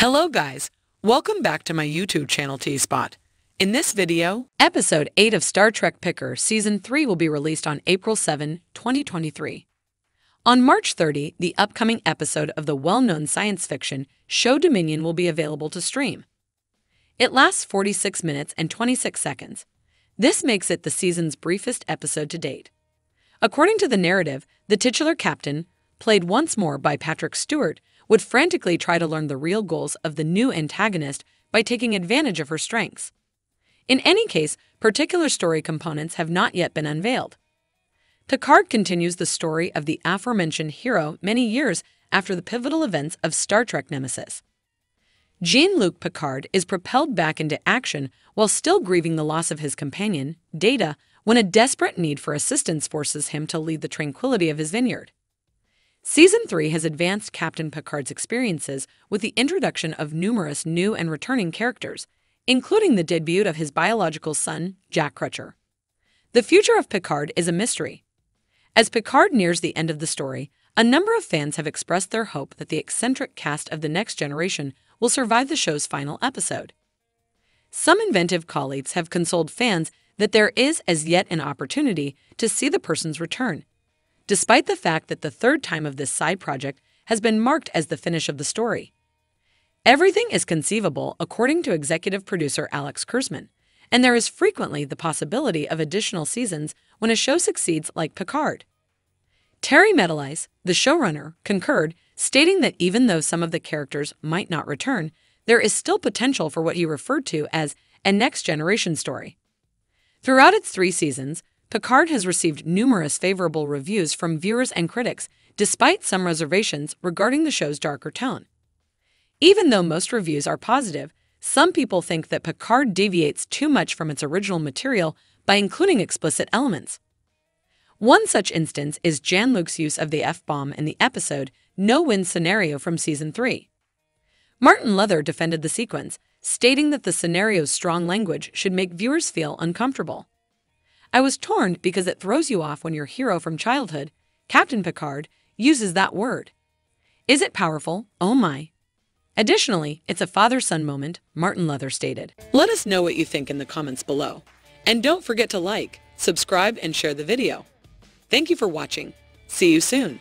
Hello guys, welcome back to my YouTube channel T-Spot. In this video, Episode 8 of Star Trek Picard Season 3 will be released on April 7, 2023. On March 30, the upcoming episode of the well-known science fiction show Dominion will be available to stream. It lasts 46 minutes and 26 seconds. This makes it the season's briefest episode to date. According to the narrative, the titular captain, played once more by Patrick Stewart, would frantically try to learn the real goals of the new antagonist by taking advantage of her strengths. In any case, particular story components have not yet been unveiled. Picard continues the story of the aforementioned hero many years after the pivotal events of Star Trek Nemesis. Jean Luc Picard is propelled back into action while still grieving the loss of his companion, Data, when a desperate need for assistance forces him to lead the tranquility of his vineyard. Season 3 has advanced Captain Picard's experiences with the introduction of numerous new and returning characters, including the debut of his biological son, Jack Crusher. The future of Picard is a mystery. As Picard nears the end of the story, a number of fans have expressed their hope that the eccentric cast of The Next Generation will survive the show's final episode. Some inventive colleagues have consoled fans that there is as yet an opportunity to see the person's return despite the fact that the third time of this side project has been marked as the finish of the story. Everything is conceivable, according to executive producer Alex Kurtzman, and there is frequently the possibility of additional seasons when a show succeeds like Picard. Terry Matalas, the showrunner, concurred, stating that even though some of the characters might not return, there is still potential for what he referred to as a next generation story. Throughout its three seasons, Picard has received numerous favorable reviews from viewers and critics, despite some reservations regarding the show's darker tone. Even though most reviews are positive, some people think that Picard deviates too much from its original material by including explicit elements. One such instance is Jean Luc's use of the F bomb in the episode No Win Scenario from Season 3. Martin Leather defended the sequence, stating that the scenario's strong language should make viewers feel uncomfortable. I was torn because it throws you off when your hero from childhood, Captain Picard, uses that word. Is it powerful? Oh my. Additionally, it's a father son moment, Martin Leather stated. Let us know what you think in the comments below. And don't forget to like, subscribe, and share the video. Thank you for watching. See you soon.